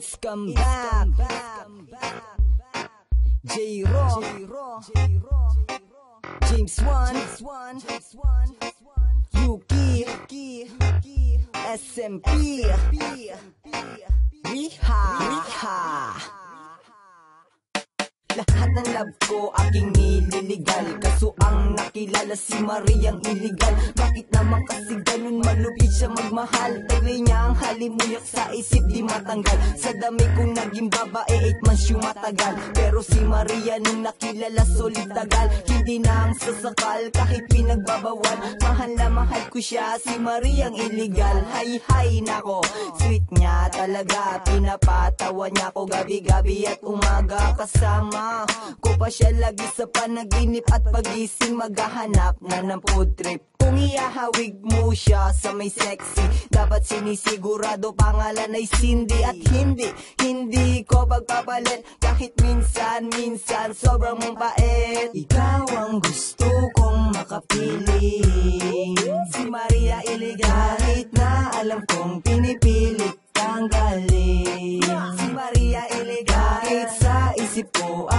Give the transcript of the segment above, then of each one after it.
It's come back. J-Rock. James Wan. Yuki. SMP. Riha. Riha. Lahat ng love ko aking nililigal. Kaso ang nakilala si Mariang illegal. Bakit naman kasi ganun? Malupit siya magmahal. Taglay niya ang halimuyak sa isip di matanggal. Sa dami kong naging babae 8 months yung matagal. Pero si Maria nung nakilala solid tagal. Hindi na ang sasakal kahit pinagbabawal Mahal na mahal ko siya si Mariang illegal. Hay hay nako. Sweet niya talaga Pinapatawa niya ko gabi-gabi at umaga kasama Ko pa siya lagi sa panaginip at pagising Maghahanap na ng food trip. Kung iahawig mo siya sa may sexy Dapat sinisigurado pangalan ay Cindy At hindi, hindi ko pagpapalit. Kahit minsan, minsan sobrang mong pait Ikaw ang gusto kong makapili. Si Maria Iliga Kahit na alam kong pinipilit kang galing. Si Maria Iliga Kahit sa isip ko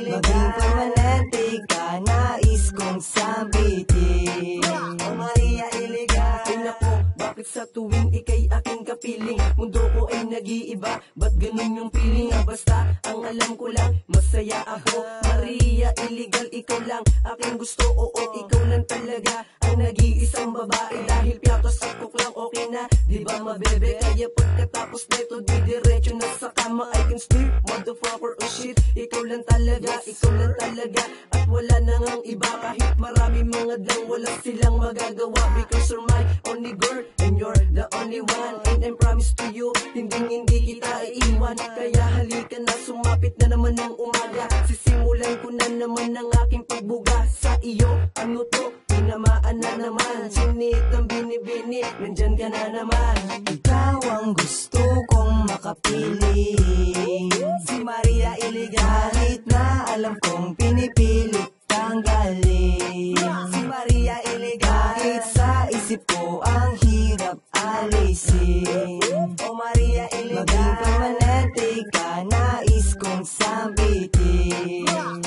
Maging permanente ka Nais kong sambitin O Maria Iliga Ay nako, bakit sa tuwing ikay aking kapiling Mundo ko ay nag-iiba, ba't ganun yung feeling? Ah, Basta ang alam ko lang, masaya ako. Maria, illegal, ikaw lang Aking gusto, oo, ikaw lang talaga Ang nag-iisang babae. Dahil piatos na Di ba mabebe, kaya pagkatapos nito Didiretso na sa kama, I can sleep Motherfucker, oh shit, ikaw lang talaga Ikaw lang talaga, at wala na ngang iba Kahit marami mga dang wala silang magagawa. Because you're my only girl And you're the only one. And I promise to you Hindi hindi kita iiwan Kaya halika na sumapit na naman ng umaga. Sisimulan ko na naman ang aking pagbuga Sa iyo, ano to? Tinamaan na naman. Sinit ang binibini Nandyan ka na naman. Ikaw ang gusto kong makapili Si Maria Iliga Kahit na alam kong pinipilit kang galing. Si Maria Iliga Kahit sa isip ko ang hirap alisin. O Maria bete.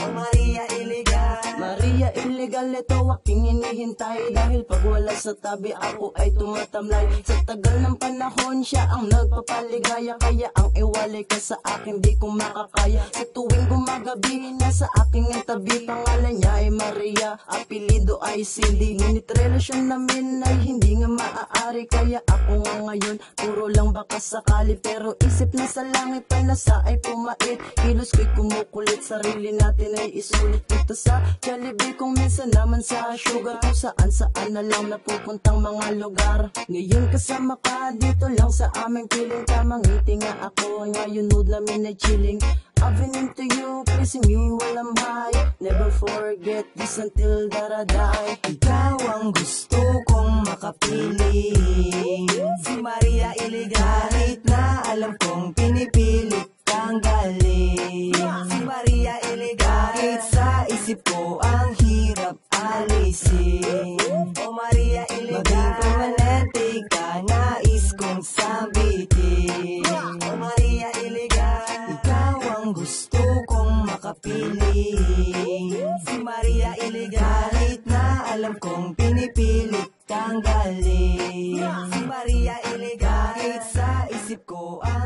Maria, illegal ito aking hinihintay Dahil pag wala sa tabi ako ay tumatamlay. Sa tagal ng panahon siya ang nagpapaligaya. Kaya ang iwalay ka sa akin di ko makakaya. Sa tuwing gumagabi nasa aking tabi. Pangalan niya ay Maria, apelido ay Cindy. Ngunit relasyon namin ay hindi nga maaari. Kaya ako nga ngayon puro lang baka sakali. Pero isip na sa langit panasa ay pumait. Kilos ko'y kumukulit sarili natin ay isulit. Dito sa Jollibee kung minsan naman sa sugar. Kung saan saan na lang napupuntang mga lugar. Ngayon kasama ka dito lang sa aming piling. Tamang ngiti nga ako Ngayon mood namin ay chilling. I've been into you, pleasing you I'm high Never forget this until that I die. Ikaw ang gusto kong makapili Si Maria Iliga Kahit na alam kong pinipilit kang galing Si Maria Kahit sa isip ko ang hirap alisin. O Maria Iliga Maging permanente ka Nais kong sabitin. O Maria Iliga Ikaw ang gusto kong makapili. Si Maria Iliga Kahit na alam kong pinipilit kang galing Si Maria Iliga Kahit sa isip ko ang